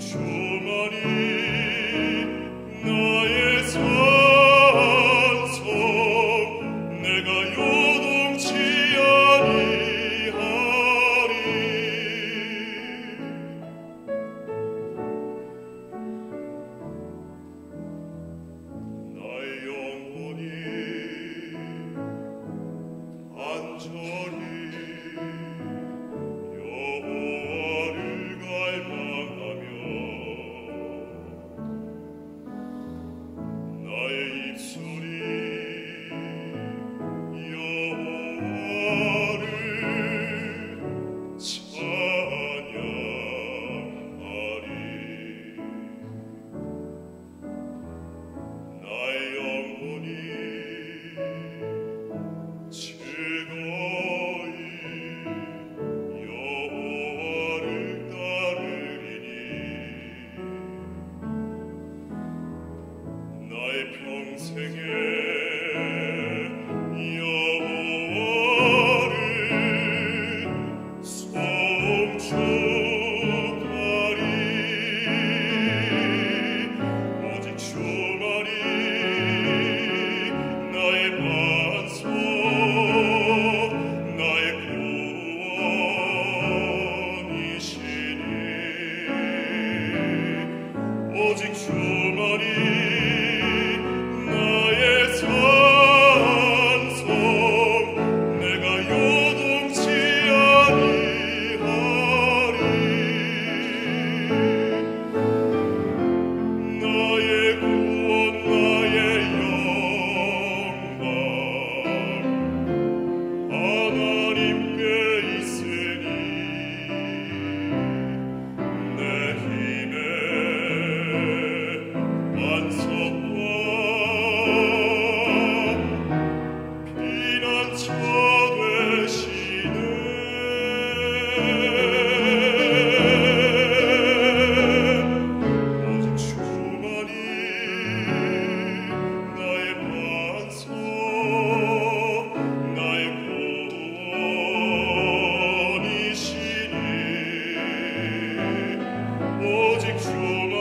주만이 Punze gehen. Victor